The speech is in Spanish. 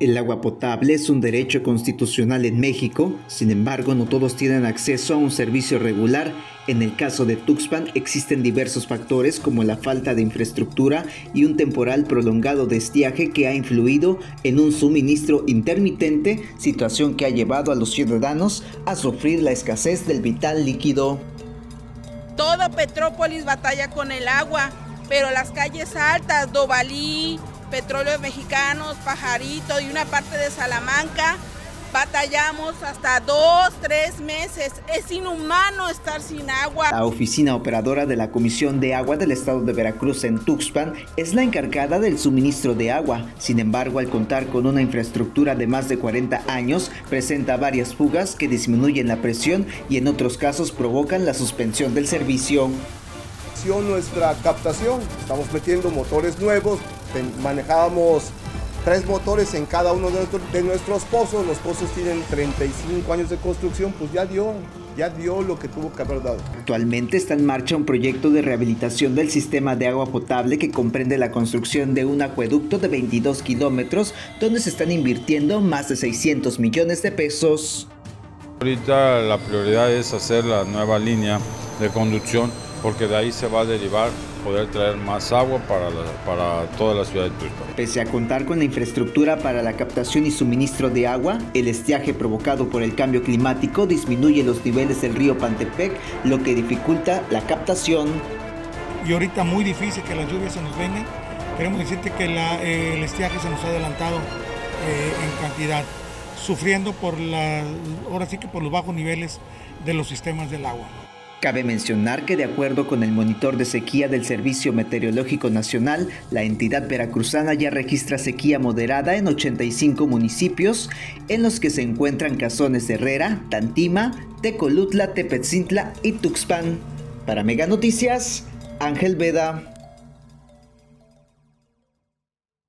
El agua potable es un derecho constitucional en México, sin embargo no todos tienen acceso a un servicio regular. En el caso de Tuxpan existen diversos factores como la falta de infraestructura y un temporal prolongado de estiaje que ha influido en un suministro intermitente, situación que ha llevado a los ciudadanos a sufrir la escasez del vital líquido. Todo Petrópolis batalla con el agua, pero las calles altas, Dovalí, Petróleos Mexicanos, Pajarito y una parte de Salamanca. Batallamos hasta dos, tres meses. Es inhumano estar sin agua. La oficina operadora de la Comisión de Agua del Estado de Veracruz en Tuxpan es la encargada del suministro de agua. Sin embargo, al contar con una infraestructura de más de 40 años, presenta varias fugas que disminuyen la presión y en otros casos provocan la suspensión del servicio. Nuestra captación, estamos metiendo motores nuevos, manejábamos tres motores en cada uno de, nuestros pozos. Los pozos tienen 35 años de construcción, pues ya dio, ya dio lo que tuvo que haber dado. Actualmente está en marcha un proyecto de rehabilitación del sistema de agua potable que comprende la construcción de un acueducto de 22 kilómetros, donde se están invirtiendo más de 600 millones de pesos. Ahorita la prioridad es hacer la nueva línea de conducción porque de ahí se va a derivar poder traer más agua para, para toda la ciudad de Tuxpan. Pese a contar con la infraestructura para la captación y suministro de agua, el estiaje provocado por el cambio climático disminuye los niveles del río Pantepec, lo que dificulta la captación. Y ahorita muy difícil que las lluvias se nos vengan. Queremos decirte que eh, el estiaje se nos ha adelantado eh, en cantidad, sufriendo por la, ahora sí que por los bajos niveles de los sistemas del agua. Cabe mencionar que de acuerdo con el monitor de sequía del Servicio Meteorológico Nacional, la entidad veracruzana ya registra sequía moderada en 85 municipios, en los que se encuentran Cazones de Herrera, Tantima, Tecolutla, Tepetzintla y Tuxpan. Para Mega Noticias, Ángel Veda.